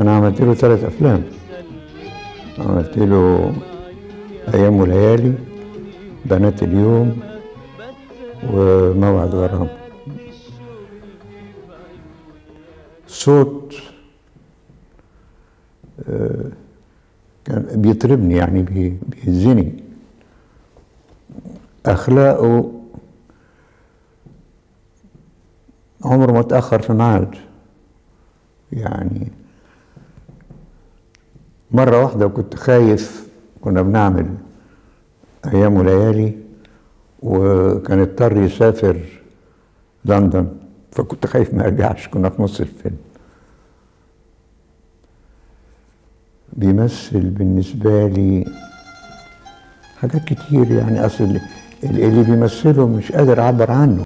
أنا عملت له ثلاث أفلام. عملت له أيام وليالي بنات اليوم وموعد غرام. صوت آه، كان بيطربني يعني بي- بيهزني. أخلاقه عمره ما اتاخر في ميعاد. يعني مرة واحدة كنت خايف كنا بنعمل أيام وليالي وكان اضطر يسافر لندن فكنت خايف ما يرجعش كنا في نص الفيلم. بيمثل بالنسبة لي حاجات كتير يعني أصل اللي بيمثله مش قادر أعبر عنه.